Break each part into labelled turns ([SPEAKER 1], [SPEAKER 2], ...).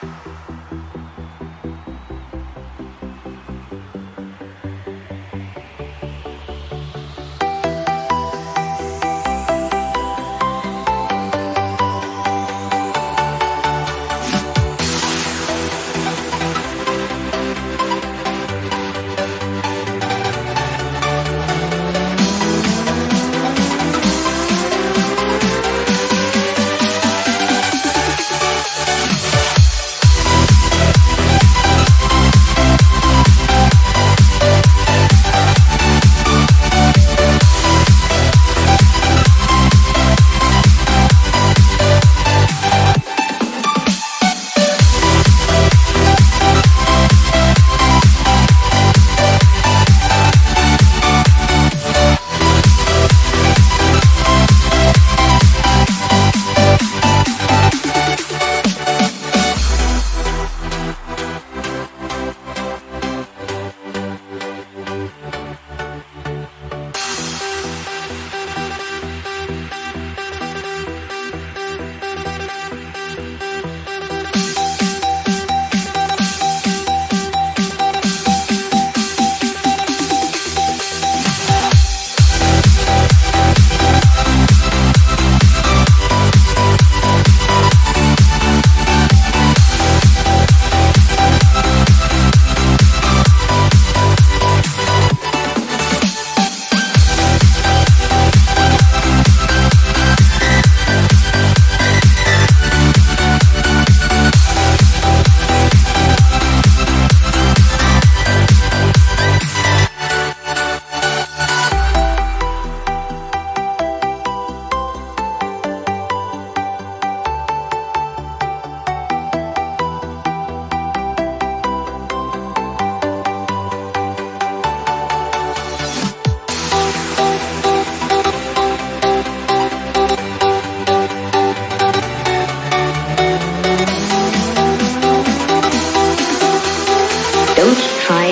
[SPEAKER 1] Don't try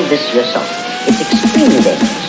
[SPEAKER 1] this yourself. It's extremely dangerous.